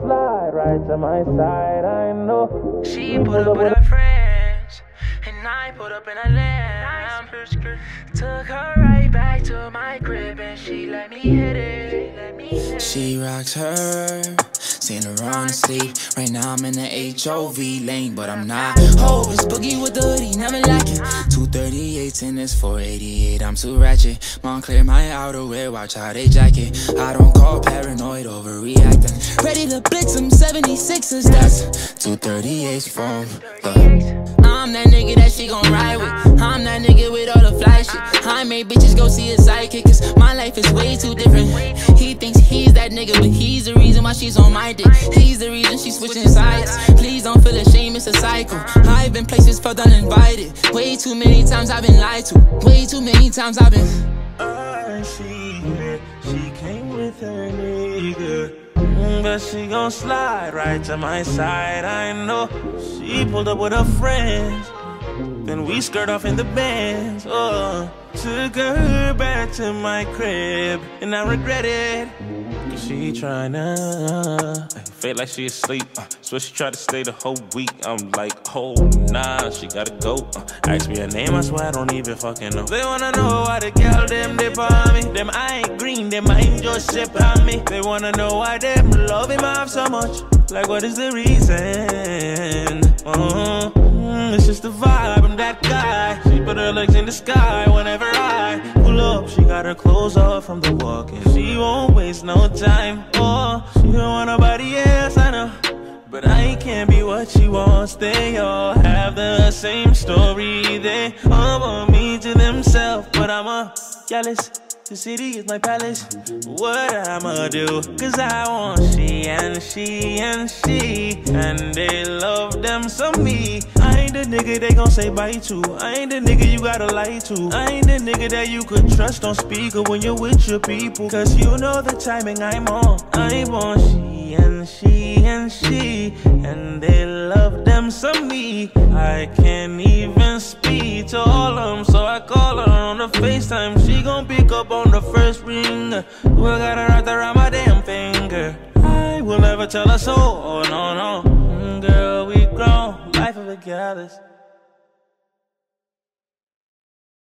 slide right to my side. I know she put up with her friends, and I put up in a lamb. Took her right back to my crib, and she let me hit it. She rocks her, Saint Laurent sleep. Right now I'm in the HOV lane, but I'm not. Oh, it's Boogie wit da Hoodie, never like it. 238 in this 488, I'm too ratchet. Moncler my outerwear, watch how they jacket. I don't call paranoid overreacting. Ready to blitz them 76ers, that's 238's phone. I'm that nigga that she gon' ride with. I'm that nigga with all the fly shit. I made bitches go see a sidekick, cause my life is way too different. Nigga, but he's the reason why she's on my dick. He's the reason she's switching sides. Please don't feel ashamed, it's a cycle. I've been places felt uninvited. Way too many times I've been lied to. Way too many times I've been. Ah, I see it. She came with her nigga. Mm, but she gon' slide right to my side. I know she pulled up with her friends. Then we skirt off in the Benz. Oh, took her back to my crib, and I regret it. Cause she tryna feel like she asleep. Uh, so she tried to stay the whole week. I'm like, oh nah, she gotta go. Uh, ask me her name, I swear I don't even fucking know. They wanna know why the girl them dip on me. Them I ain't green, them I ain't just ship on me. They wanna know why them love him off so much. Like, what is the reason? Uh -huh. It's just the vibe, I'm that guy She put her legs in the sky her clothes off from the walking She won't waste no time, oh She don't want nobody else, I know but I can't be what she wants They all have the same story They all want me to themselves But I'm a gyalis the city is my palace. What I'ma do? Cause I want she and she and she. And they love them some me. Nigga they gon' say bye to. I ain't the nigga you gotta lie to. I ain't the nigga that you could trust on speaker when you're with your people. Cause you know the timing I'm on. I want she and she and she. And they love them some me. I can't even speak to all of them. So I call her on the FaceTime. She gon' pick up on the first ring. We got her right around my damn finger. I will never tell her so. Oh no, no callous.